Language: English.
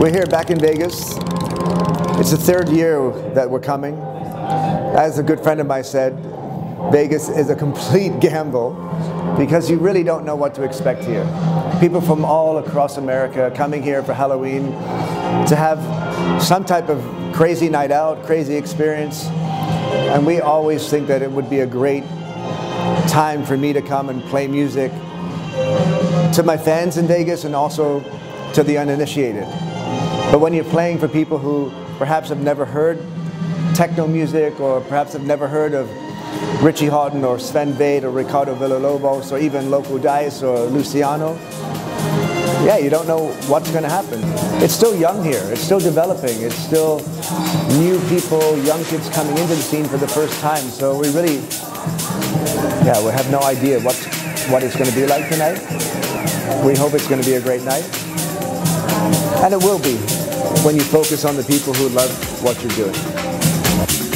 We're here back in Vegas. It's the third year that we're coming. As a good friend of mine said, Vegas is a complete gamble because you really don't know what to expect here. People from all across America coming here for Halloween to have some type of crazy night out, crazy experience. And we always think that it would be a great time for me to come and play music to my fans in Vegas and also to the uninitiated. But when you're playing for people who perhaps have never heard techno music or perhaps have never heard of Richie Hawtin or Sven Väth or Ricardo Villalobos or even Loco Dice or Luciano, yeah, you don't know what's going to happen. It's still young here. It's still developing. It's still new people, young kids coming into the scene for the first time. So we really, yeah, we have no idea what, what it's going to be like tonight. We hope it's going to be a great night. And it will be when you focus on the people who love what you're doing.